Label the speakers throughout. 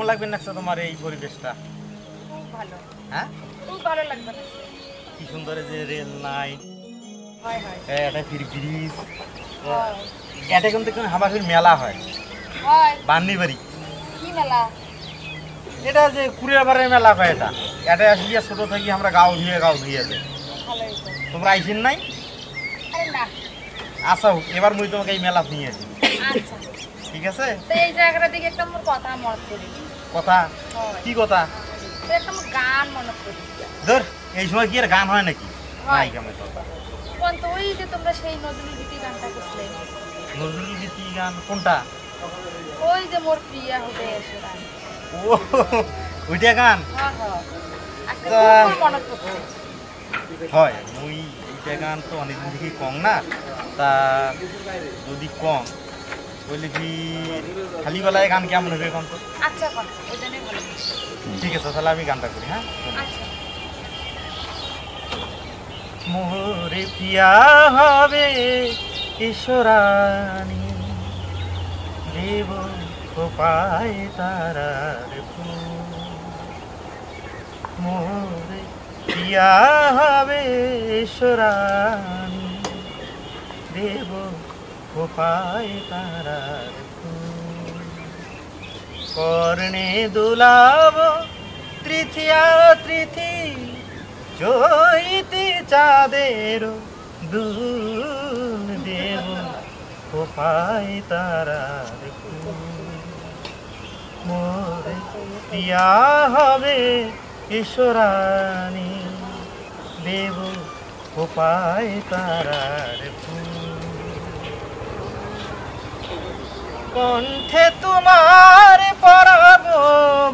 Speaker 1: লাগবে না তোমার এই পরিবেশটা?
Speaker 2: খুব ভালো।
Speaker 1: হ্যাঁ?
Speaker 2: খুব ভালো লাগবে
Speaker 1: কি সুন্দর যে রেল লাইন।
Speaker 2: হয়
Speaker 1: এটা ফির ব্রিজ। এটা কিন্তু কোনো হামাফির মেলা হয়।
Speaker 2: হয়।
Speaker 1: বান্নি বাড়ি
Speaker 2: কি মেলা?
Speaker 1: এটা যে কুড়িয়াবারের মেলা হয় এটা। এটা আসলে ছোট থাকি আমরা গাও ধুয়ে গাও ধুয়ে যাই।
Speaker 2: ভালোই তো।
Speaker 1: তোমরা আইসেন নাই? হোক এবার মুই তোমাকে এই মেলা নিয়ে আসি
Speaker 2: আচ্ছা।
Speaker 1: ঠিক আছে?
Speaker 2: তো এই জায়গাটা দিকে একটা মোর কথা মনে করি
Speaker 1: কথা?
Speaker 2: হয়।
Speaker 1: কি কথা?
Speaker 2: একটা মোর গান মনে করি
Speaker 1: ধর এই সময় কি আর গান হয় নাকি। নাই কেমন কথা
Speaker 2: কোন তো ওই যে তোমরা সেই নজরুল গীতি গানটা করছিলে।
Speaker 1: নজরুল গীতি গান কোনটা?
Speaker 2: ওই যে মোর প্রিয়া হবে এসে গান
Speaker 1: ও ওইটা গান?
Speaker 2: হ্যাঁ হ্যাঁ। মনে করছে
Speaker 1: হয় মুই এইটা গান তো অনেকদিন থেকে কম না। তা যদি কম বললে কি খালি বেলায় গান কেমন হবে এখন তো?
Speaker 2: আচ্ছা
Speaker 1: ঠিক আছে তাহলে আমি গানটা করি হ্যাঁ?
Speaker 2: আচ্ছা।
Speaker 1: মোরে পিয়া হবে ঈশ্বরানী দেব খোপায় তারার মোরে পিয়া হবে ঈশ্বরানী দেব খোপায় তারার কর্ণে দুলাব, তৃতীয়া তৃথি চৈতি চাঁদের দুল দেব খোপায় তারার পিয়া হবে ঈশ্বরানী দেব খোপায় তারার কণ্ঠে তোমার পরাব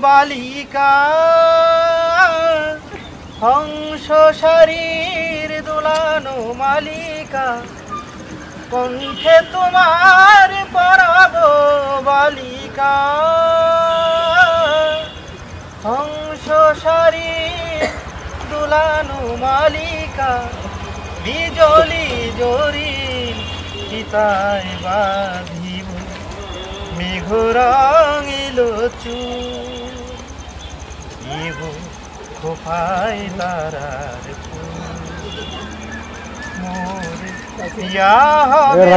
Speaker 1: বালিকা। হংস শরীর দোলানো মালিকা। কণ্ঠে তোমার পরাব বালিকা। হংস শরীর দোলানো মালিকা। বিজলি জরি পিতায় বাঁধিব মেঘ রঙিল ইব খোপায় তারার ফুল মোর পিয়া হবে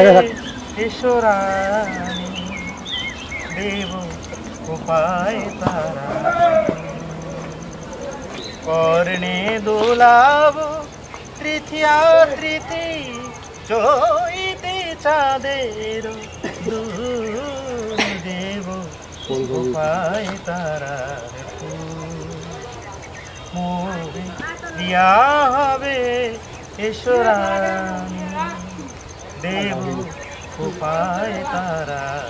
Speaker 1: ঈশ্বরানী দেব খোপায় তারা কর্ণে দোলাব তৃতীয়া তৃতি চৈতে চাঁদের দেব খোপায় তারার ফুল। মোরে দিয়া হবে ঈশ্বরানী দেব খোপায় তারার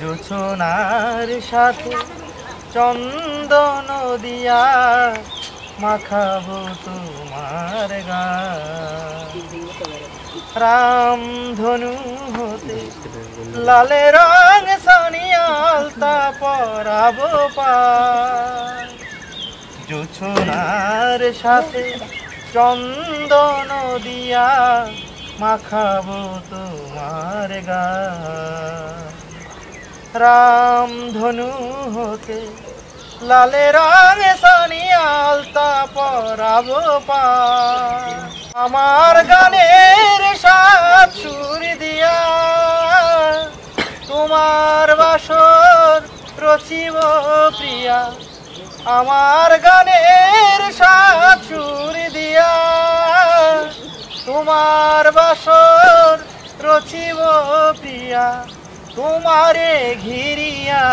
Speaker 1: জোছনার সাথে চন্দন দিয়া মাখাবো তোমার গা। রাম ধনু হতে, লালে রং সনিয়ালতা পরাবো জোছনার সাথে চন্দন দিয়া মাখাবো তোমার গা। রাম ধনু হতে, লালে রঙে সনিয়ালতা পরাবো পা আমার সাত সুর দিয়া তোমার বাসর রচিব প্রিয়া। আমার গানের সাত সুর দিয়া তোমার বাসর রচিব প্রিয়া। তোমারে ঘিরিয়া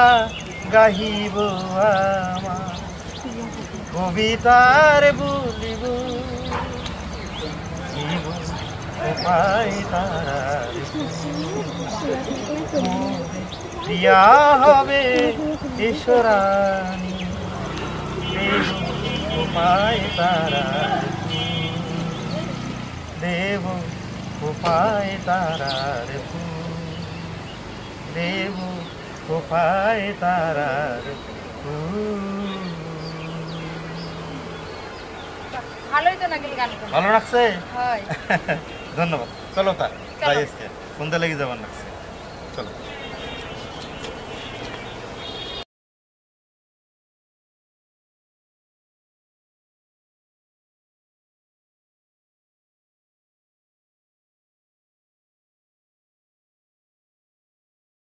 Speaker 1: গাহিব আমার। কবিতার বলিব উপায় তারার মোরে প্রিয়া হবে ঈশ্বরানী উপায় তারার দেব উপায় তারার দেব কোপায় তারার ফুল।
Speaker 2: ভালোই তো নাকি গান
Speaker 1: ভালো লাগছে?
Speaker 2: হয়।
Speaker 1: ধন্যবাদ। চলো তা। যাই আজকে। কোনটা লেগে যাবার লাগছে? চলো।